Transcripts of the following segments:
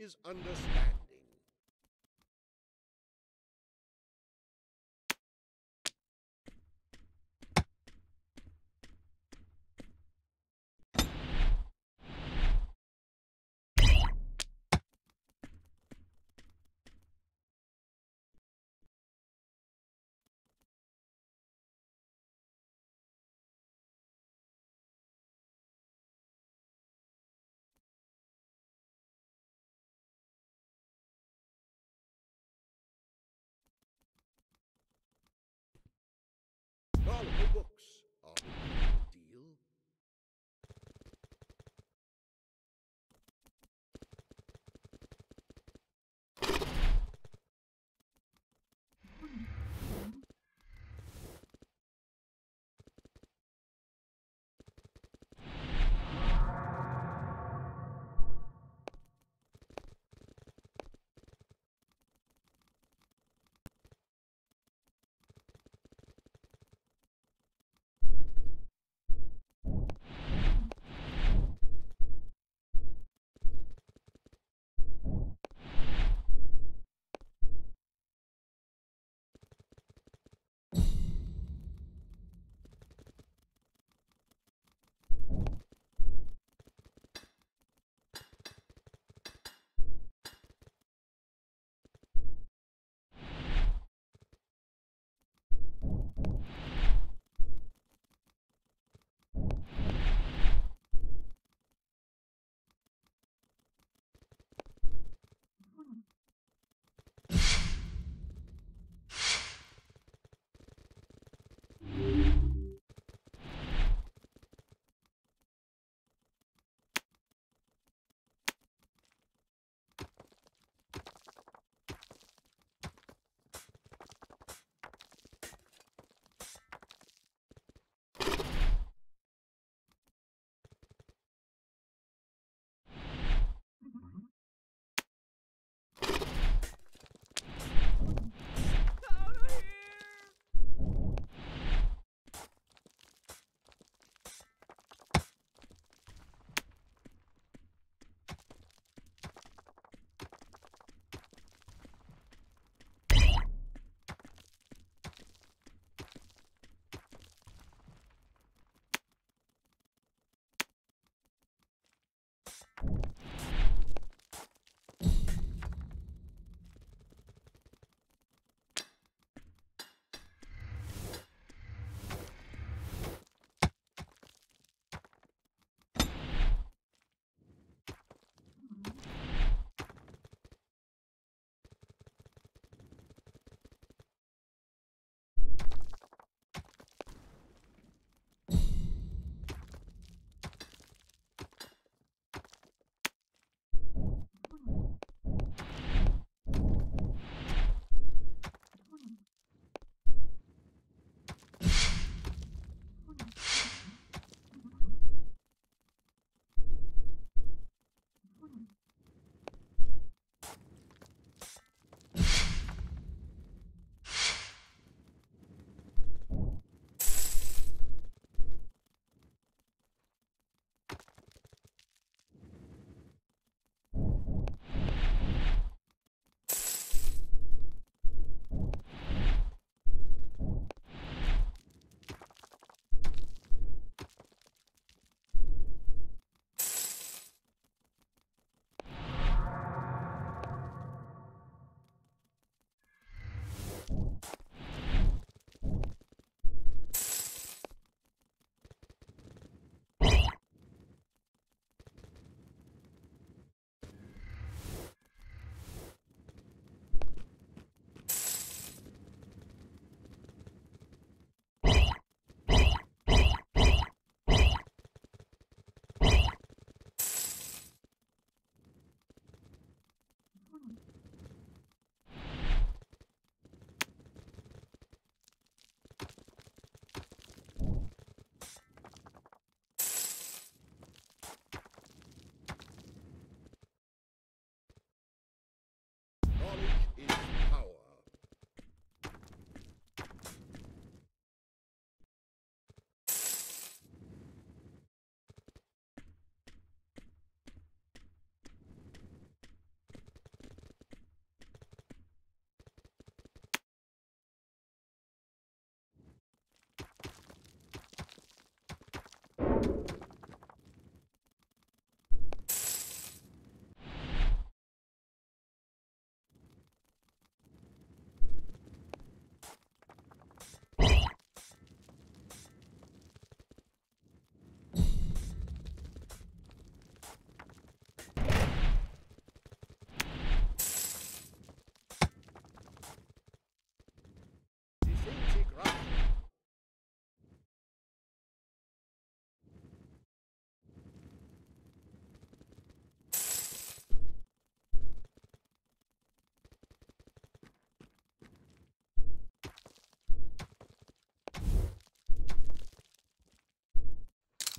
is understanding.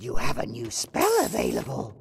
You have a new spell available.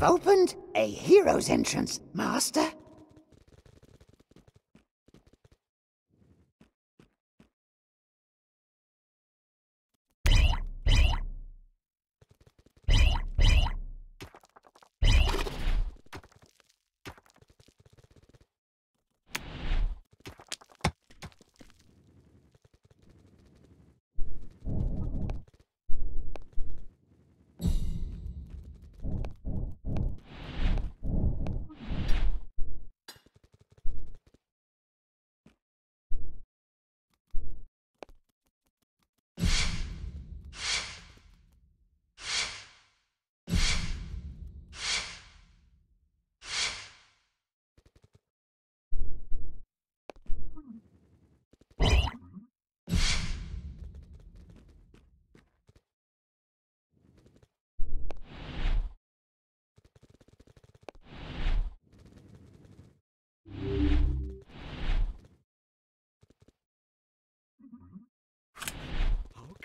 Have opened a hero's entrance, Master.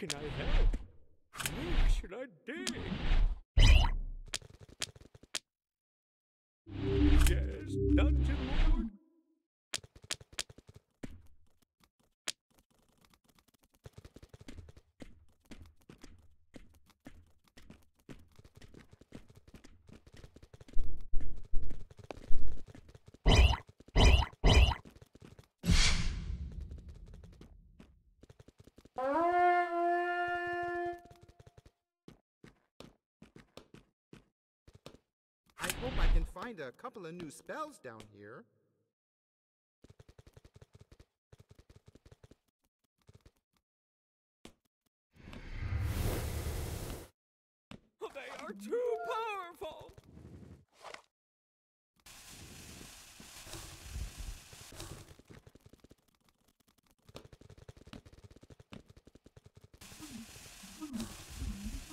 Can I help? Where should I dig? Find a couple of new spells down here. They are too powerful!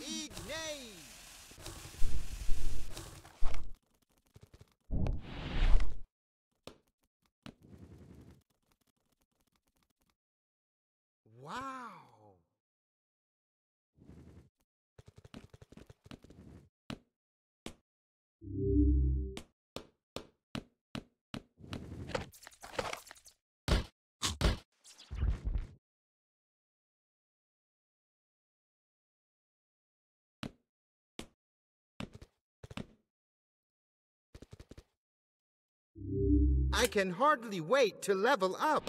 Ignite! Wow! I can hardly wait to level up.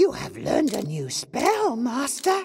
You have learned a new spell, Master.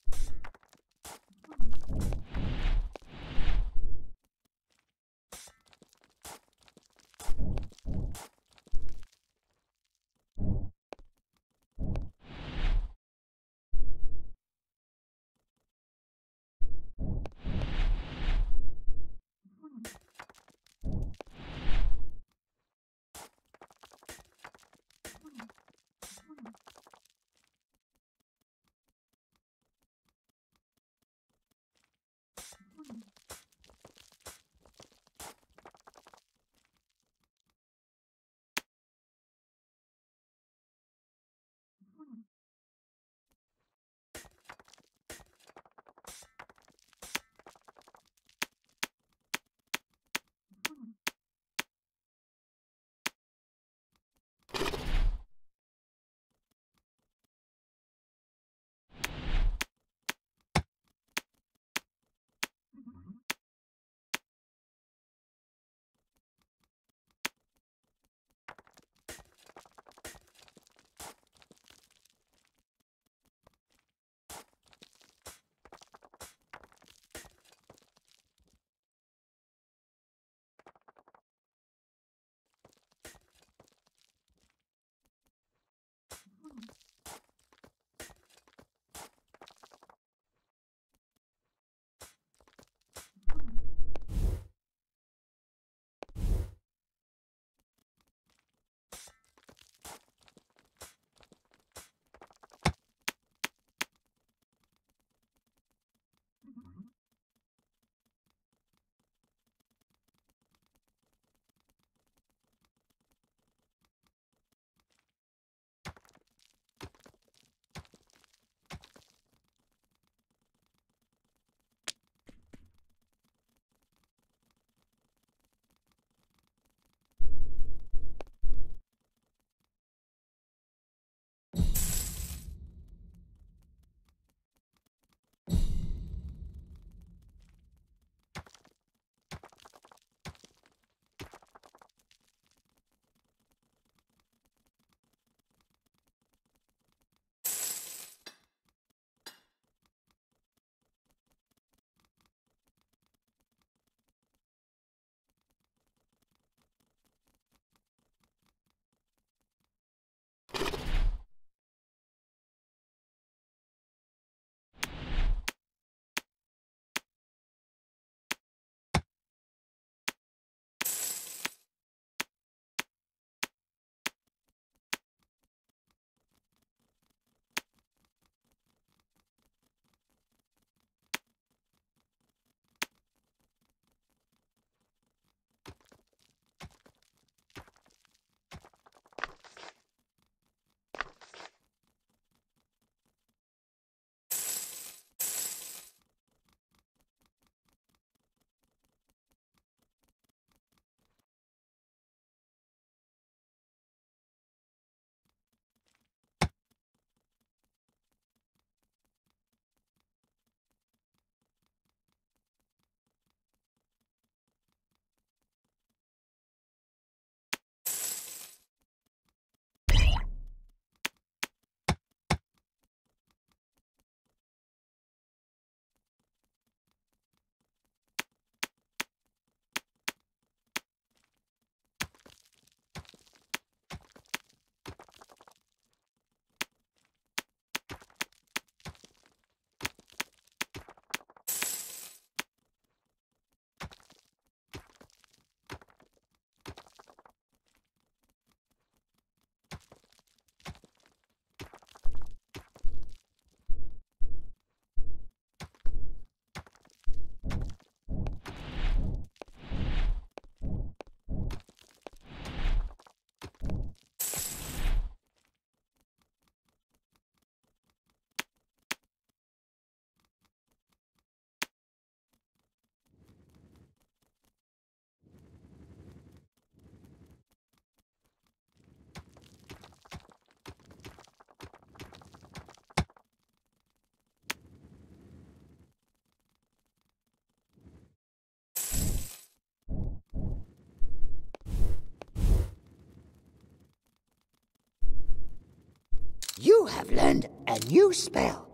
You have learned a new spell.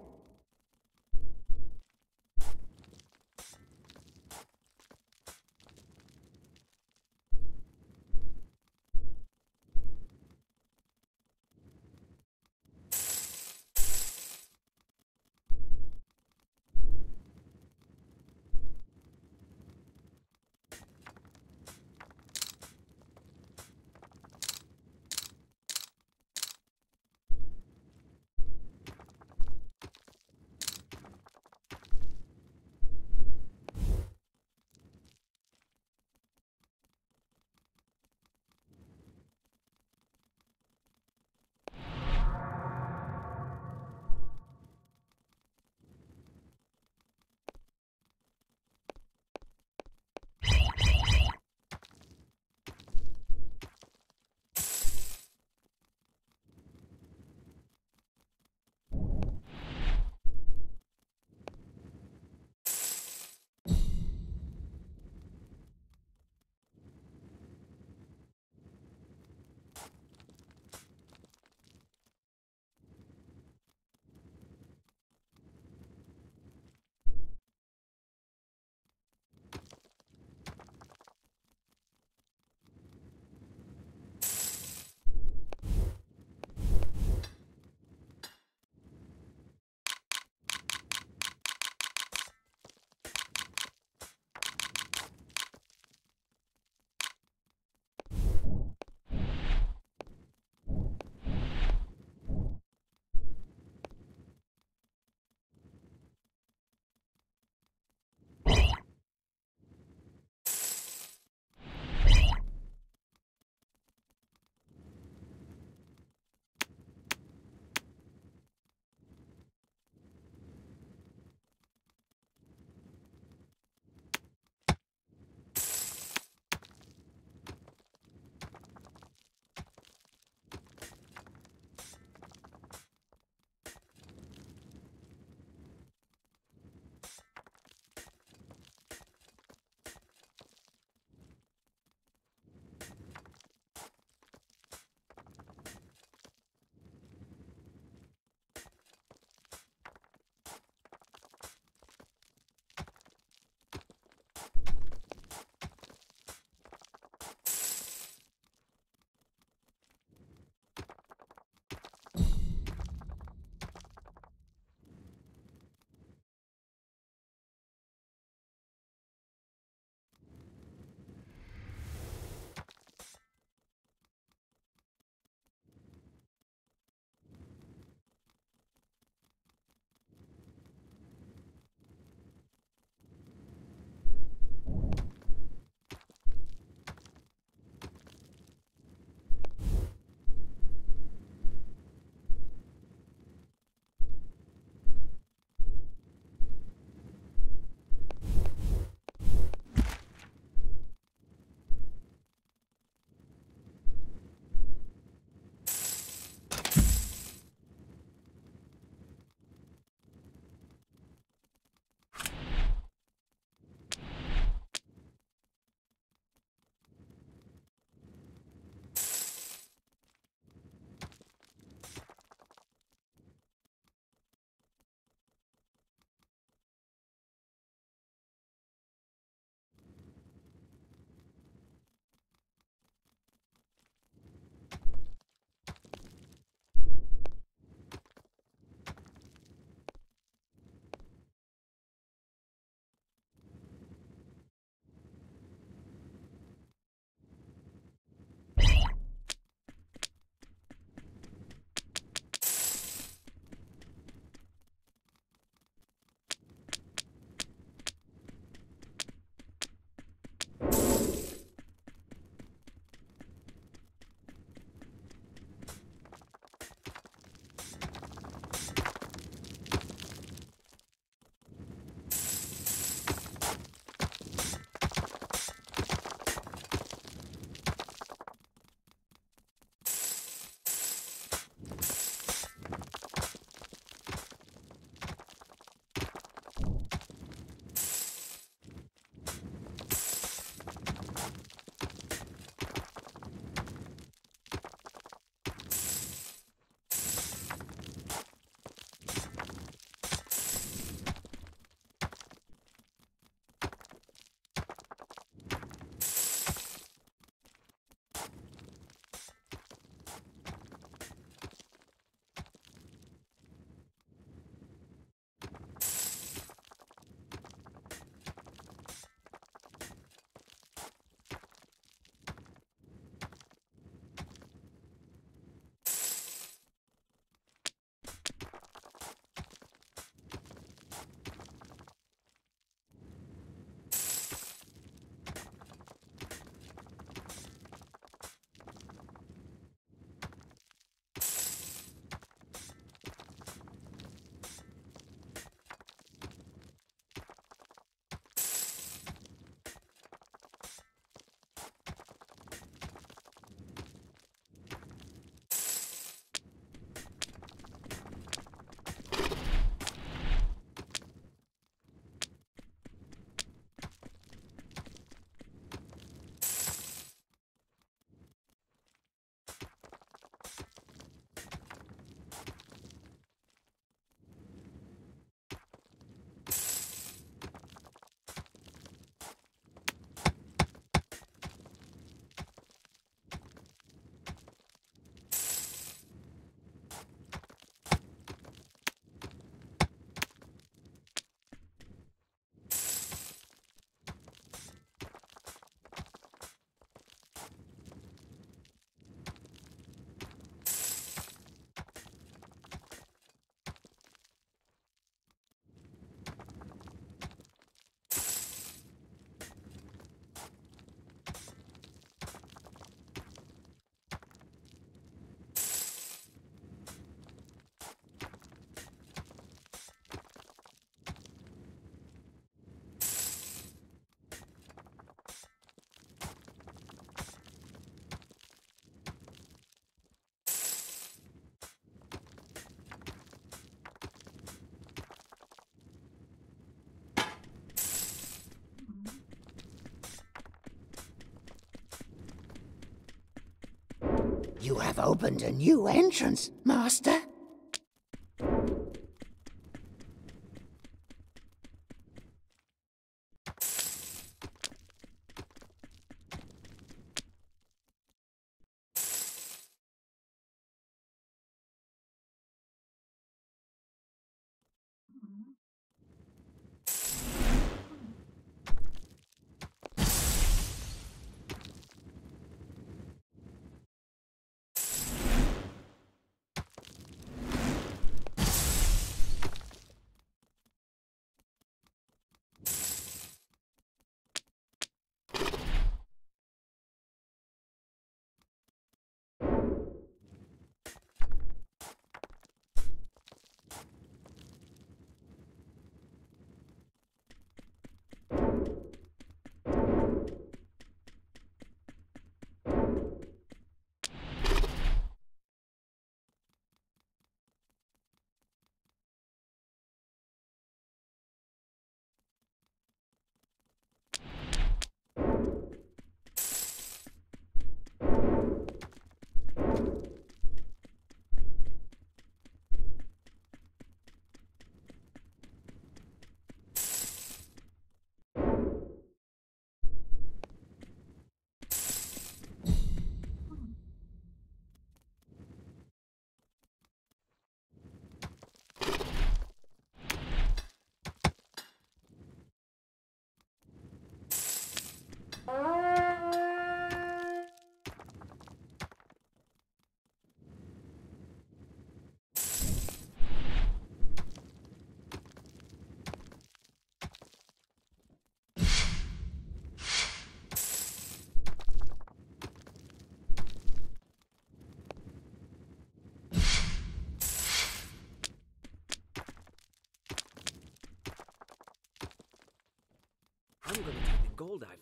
You have opened a new entrance, Master.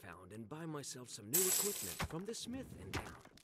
Found and buy myself some new equipment from the smith in town.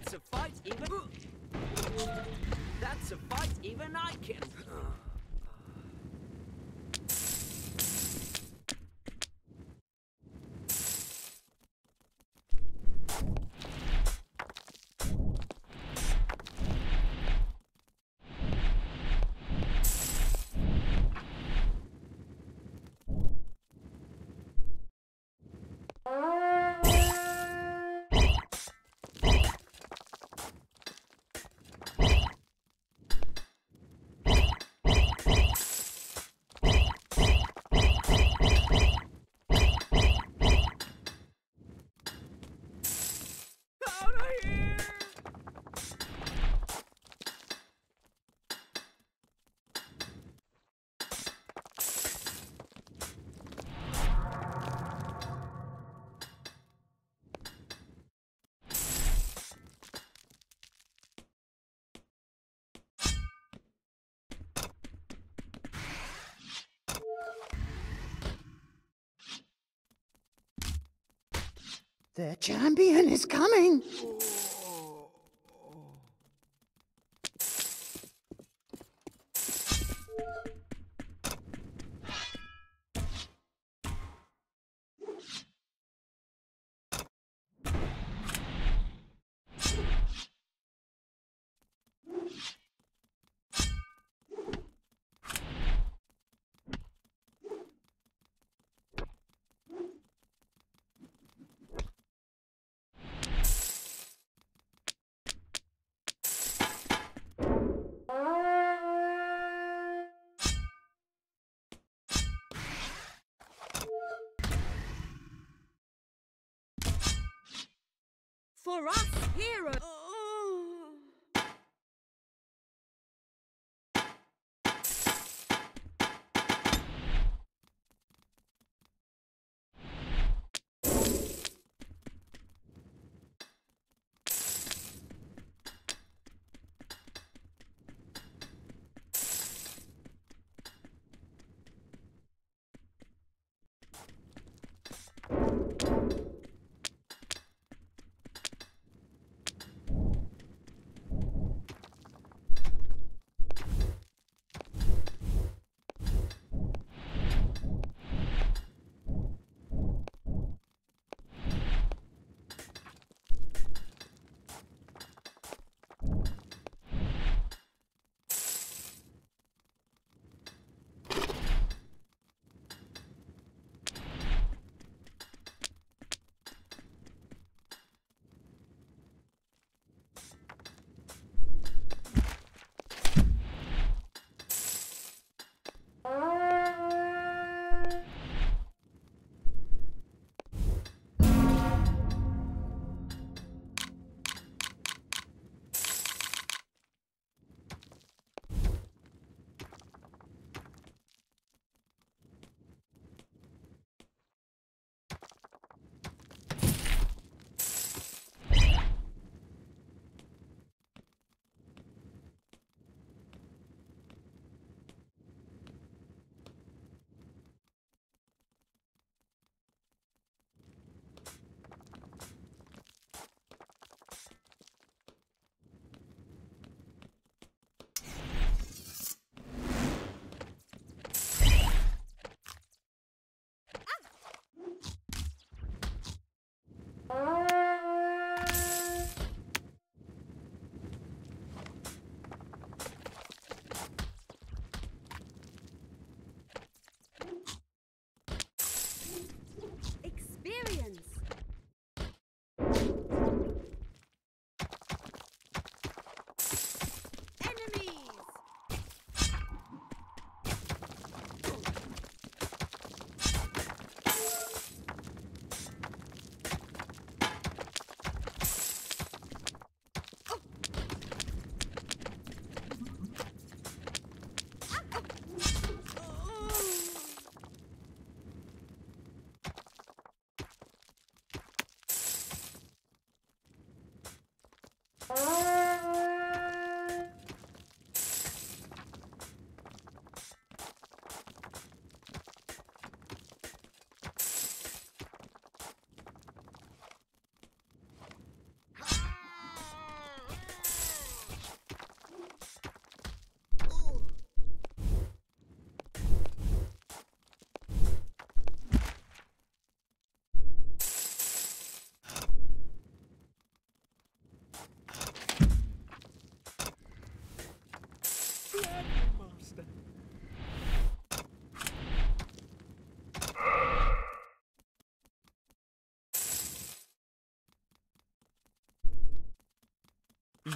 That's a fight even. That's a fight even I can. Out of here! The champion is coming. Hero.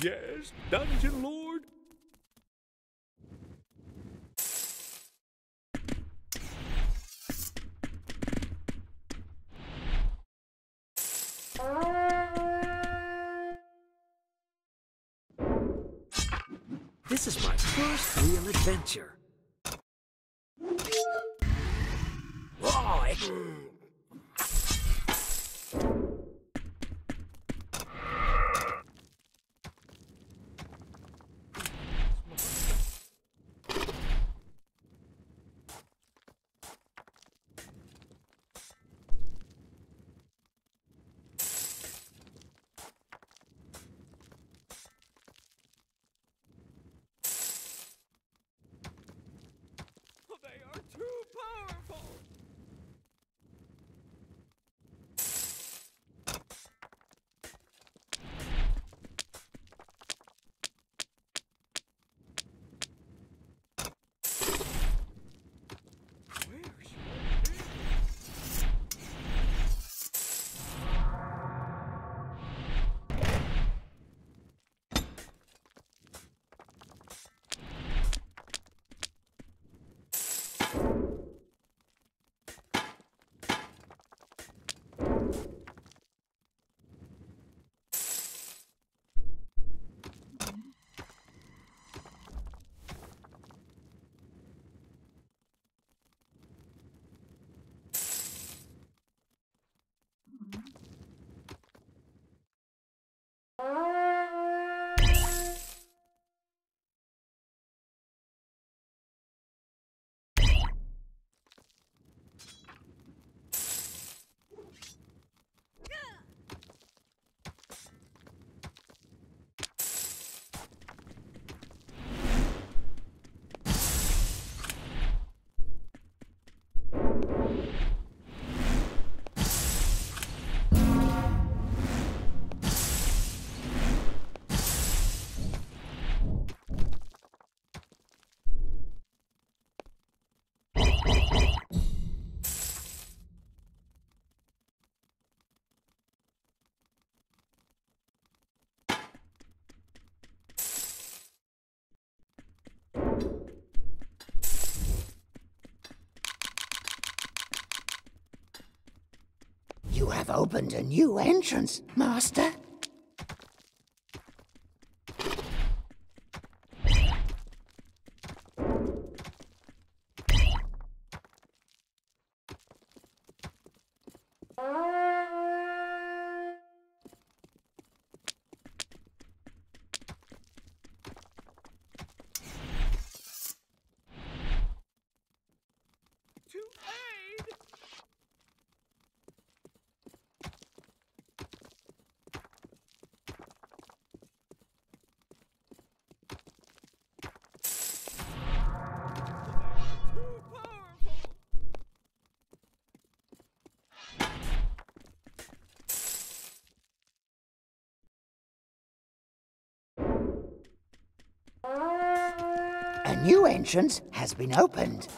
Yes, Dungeon Lord? This is my first real adventure. You have opened a new entrance, Master. To aid! Too powerful! A new entrance has been opened.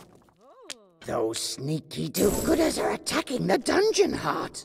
Those sneaky do-gooders are attacking the dungeon heart.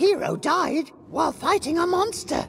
hero died while fighting a monster.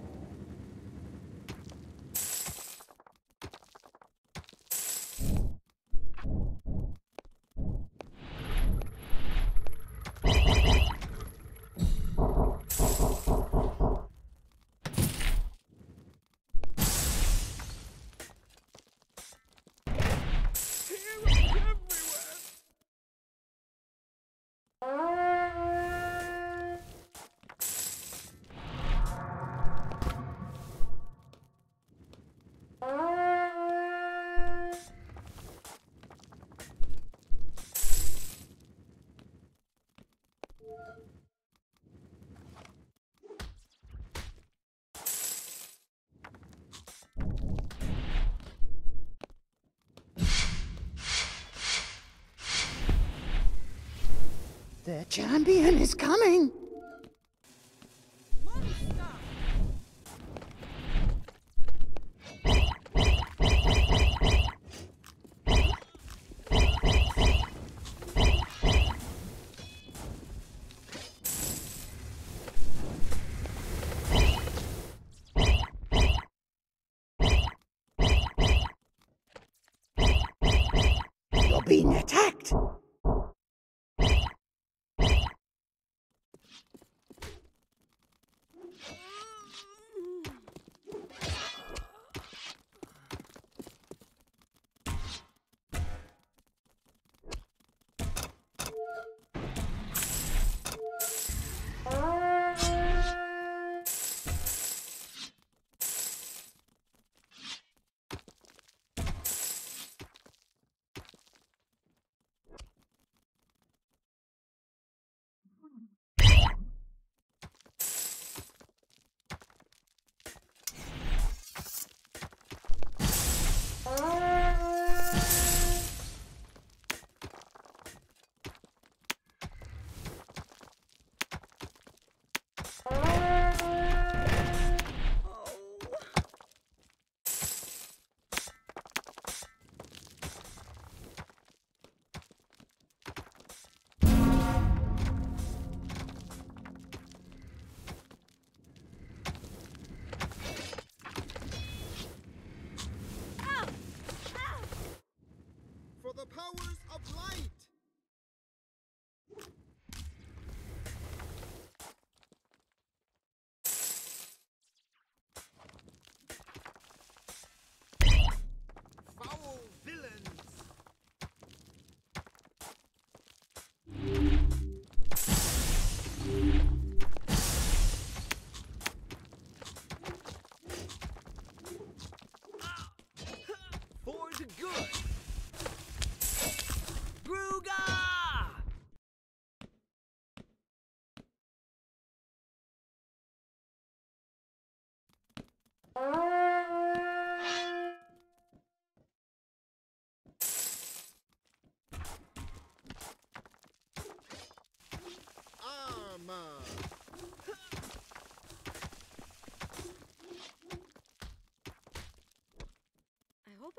Champion is coming.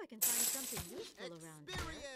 I can find something useful around here.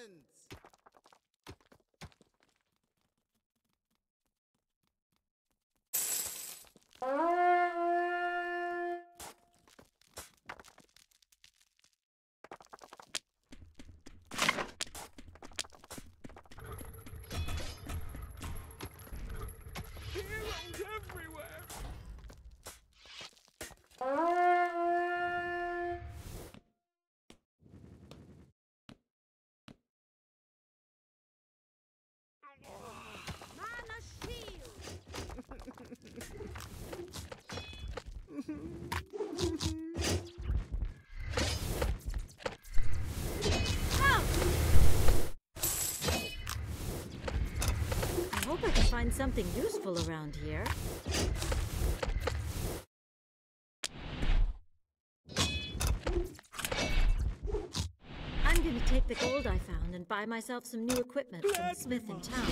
I hope I can find something useful around here. I'm gonna take the gold I found and buy myself some new equipment from smith in town.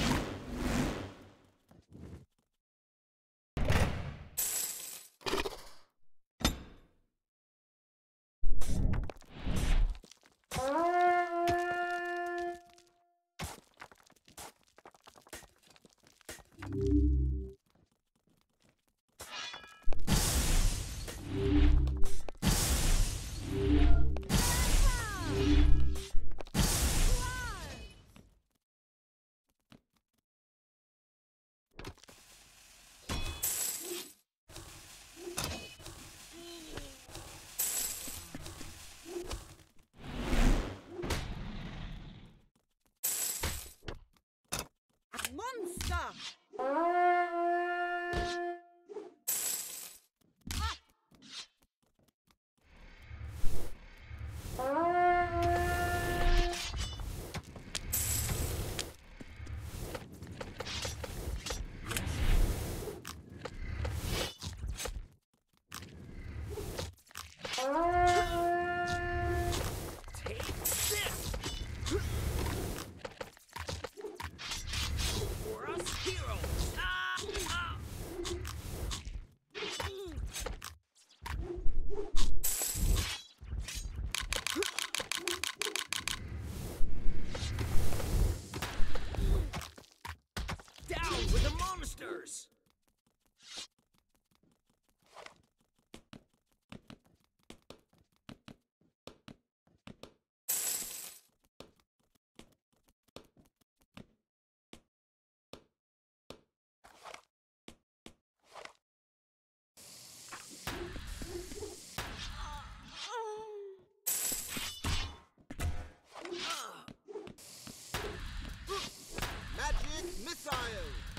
Missile!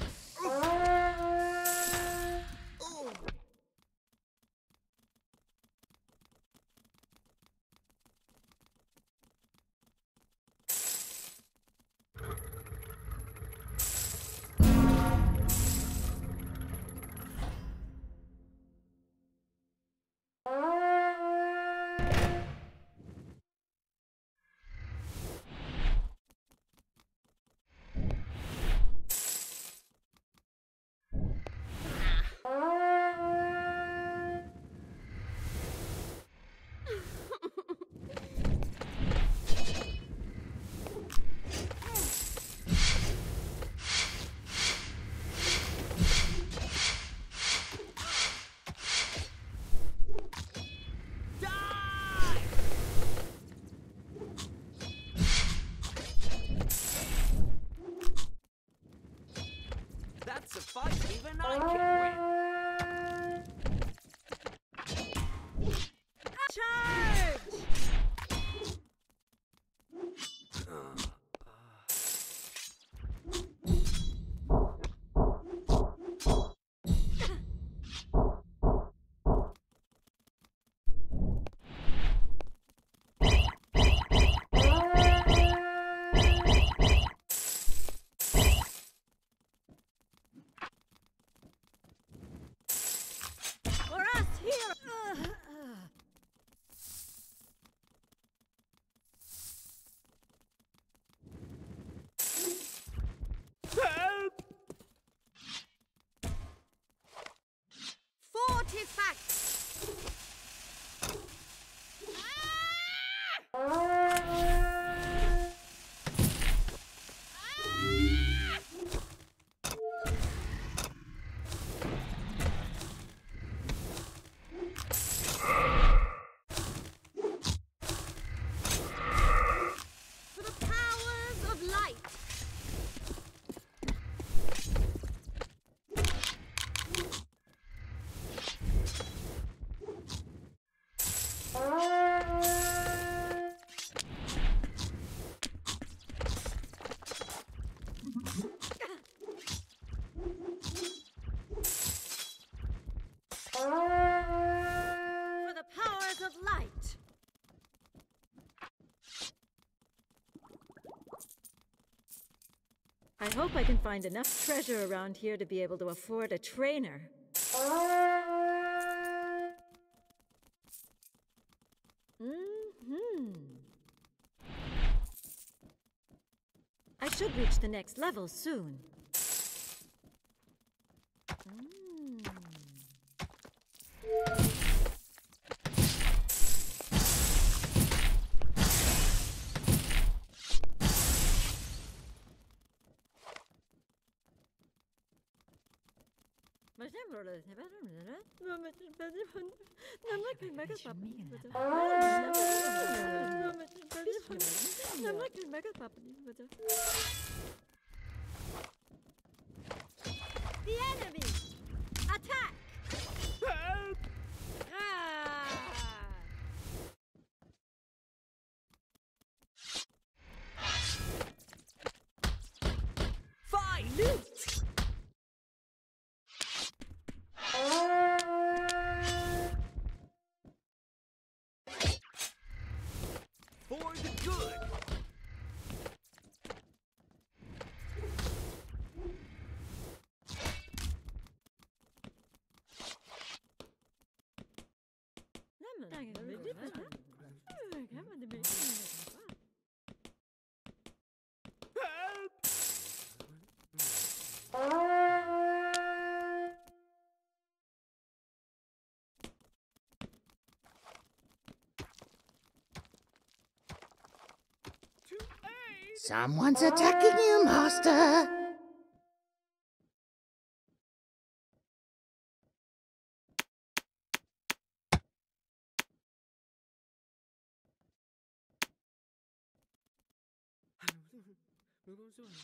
Fight I hope I can find enough treasure around here to be able to afford a trainer. hmm I should reach the next level soon. mega puppy. I'm like a mega puppy. Someone's attacking you, Master.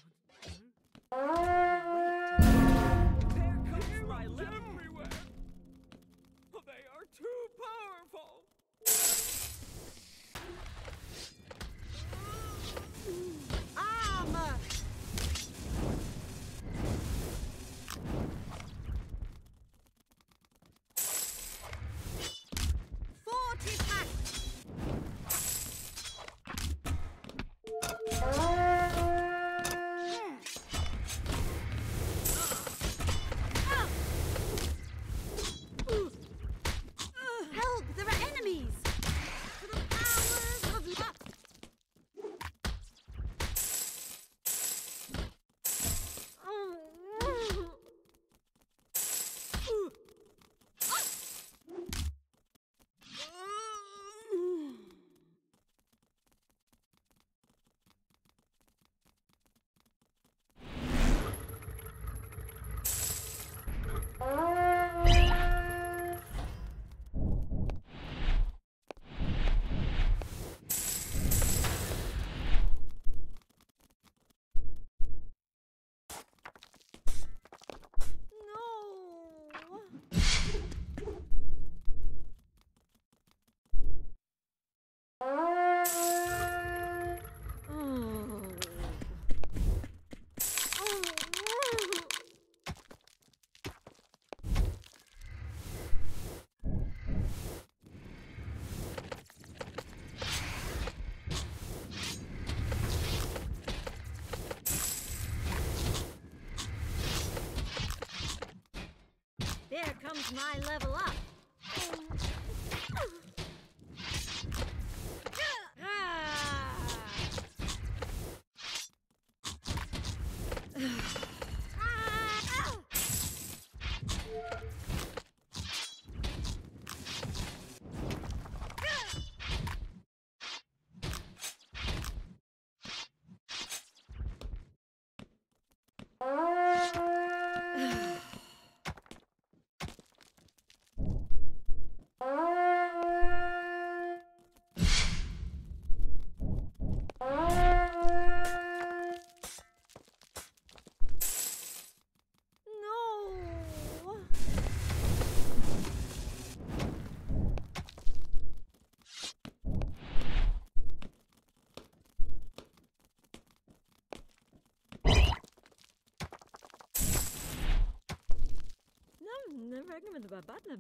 comes my level Butler.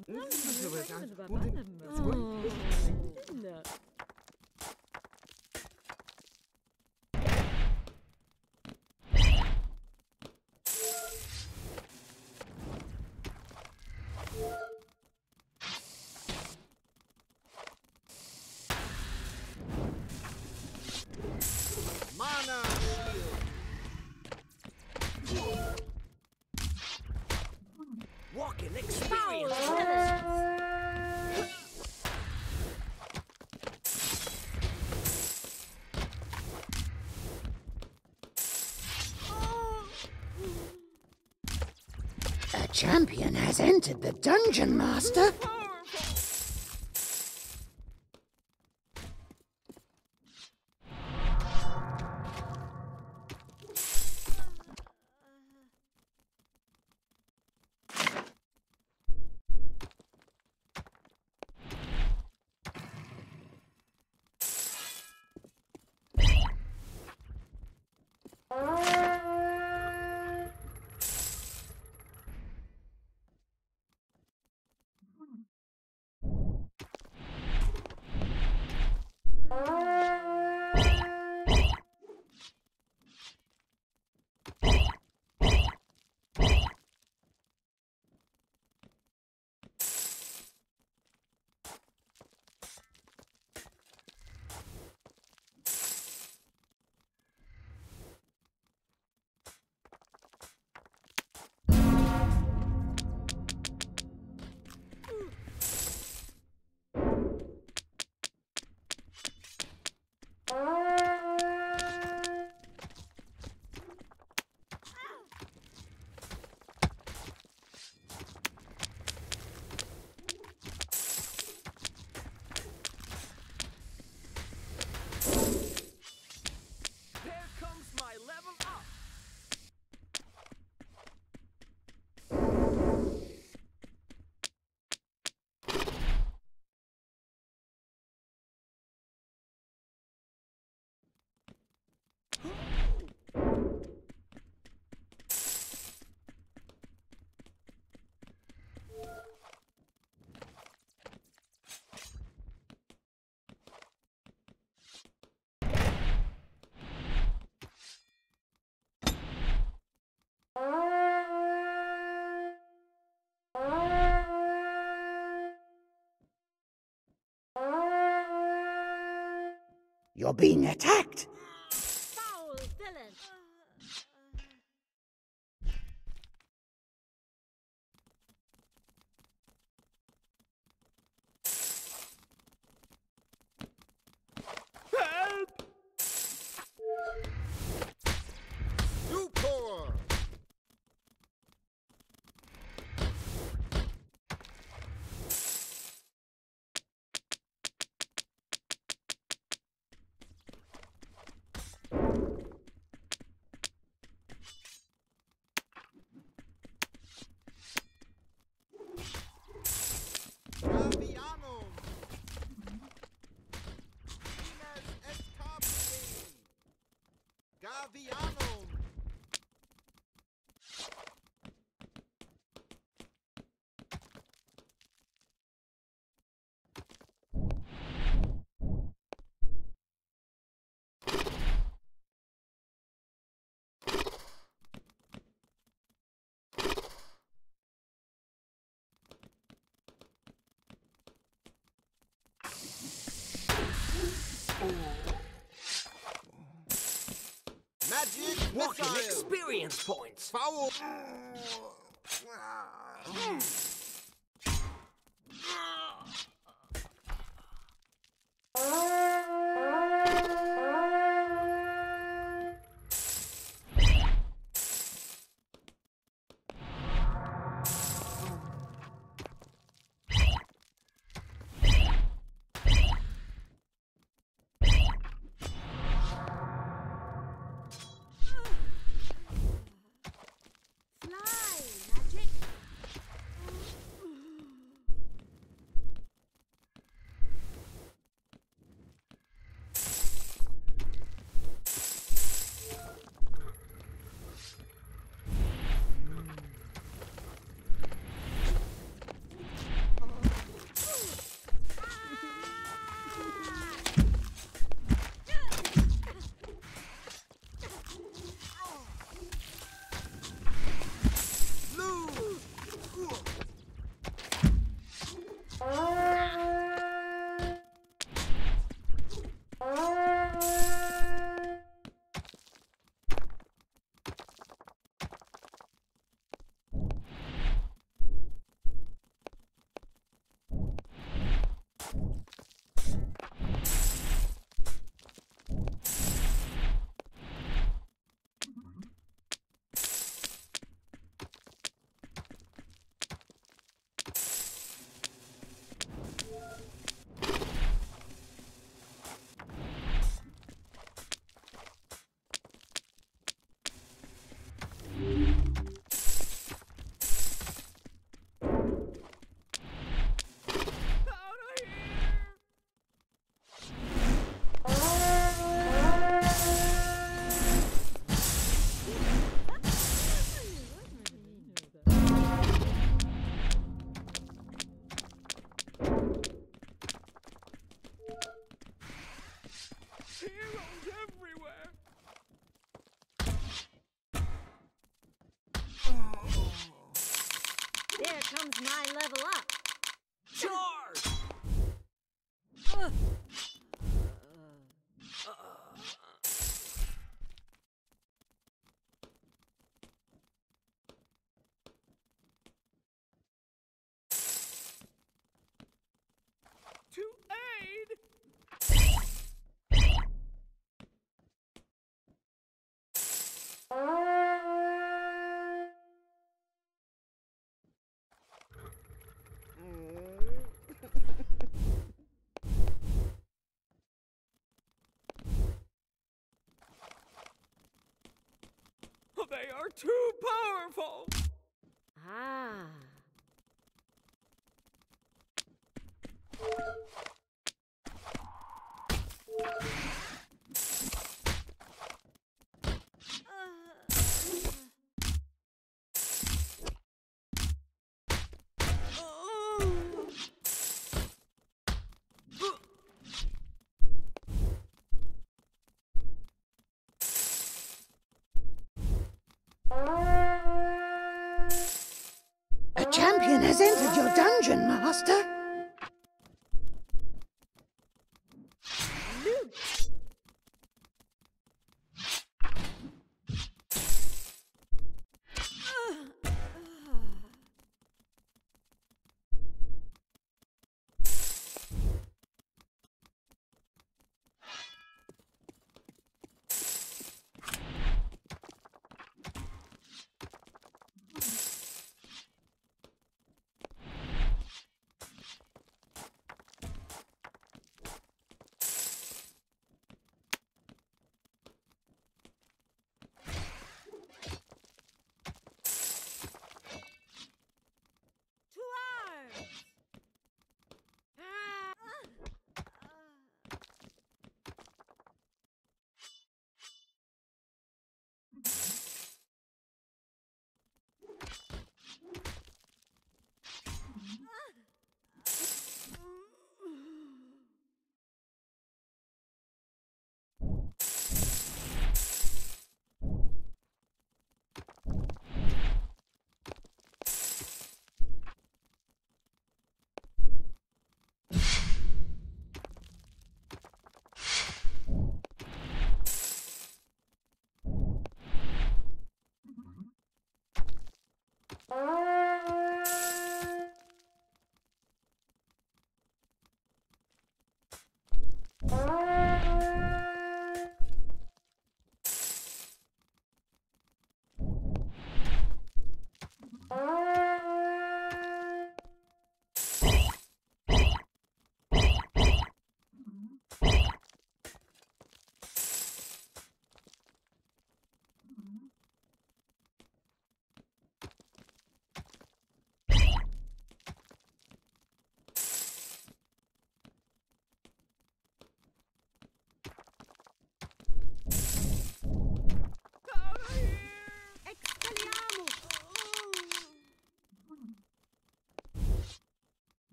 Champion has entered the dungeon, Master. You're being attacked. Magic Walking experience points! Foul! Hmm. my level too powerful.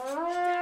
Down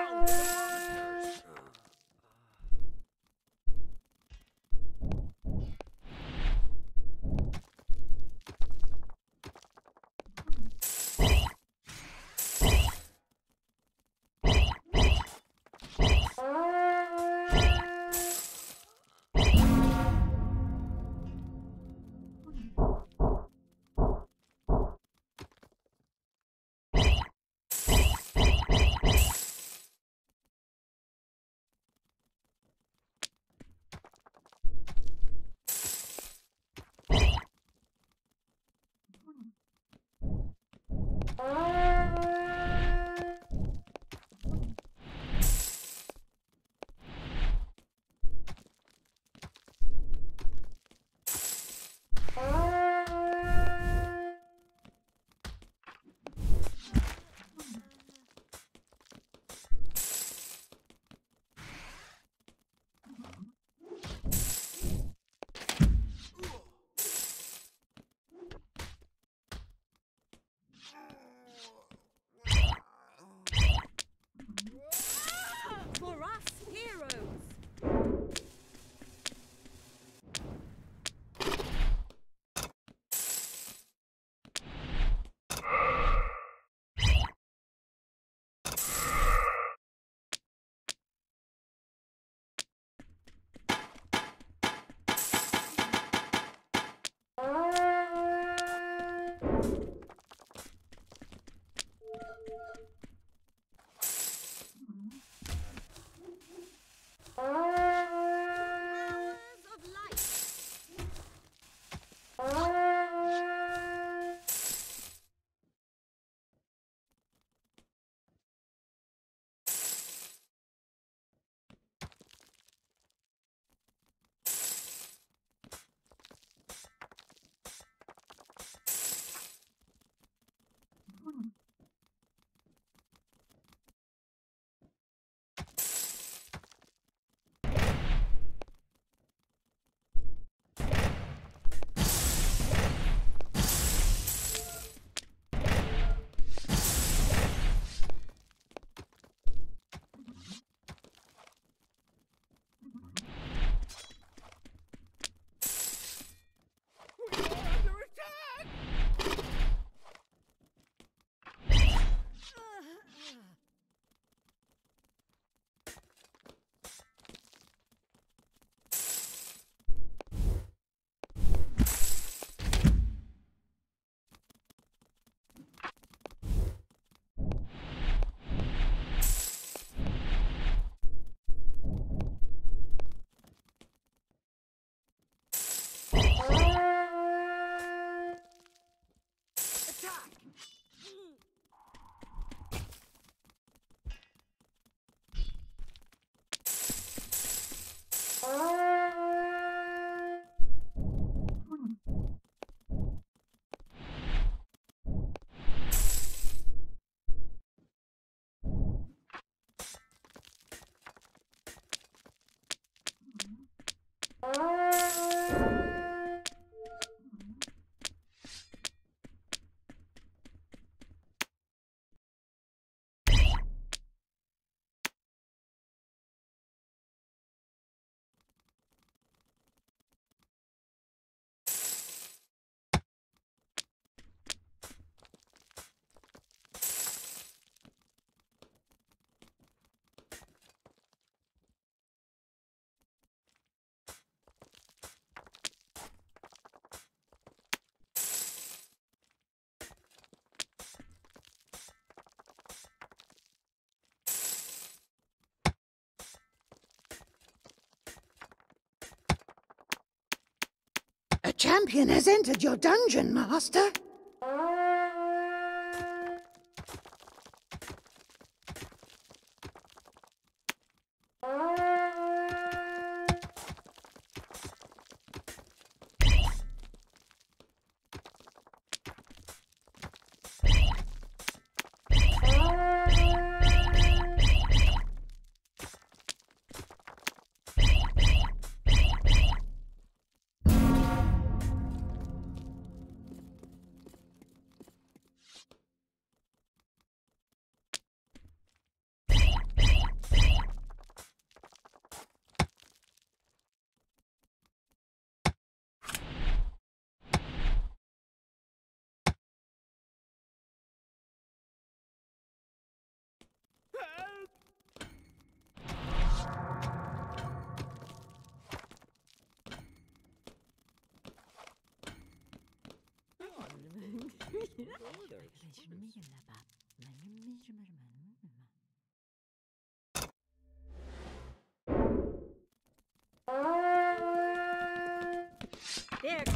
A champion has entered your dungeon, Master.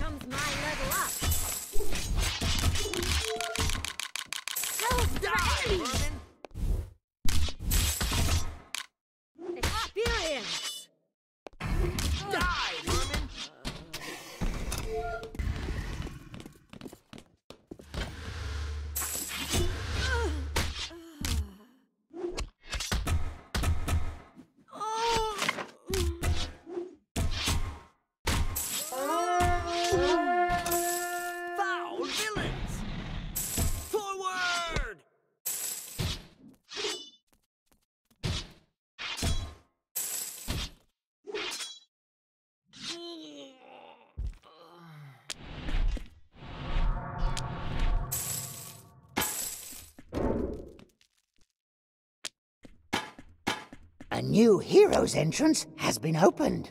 Comes my A new hero's entrance has been opened.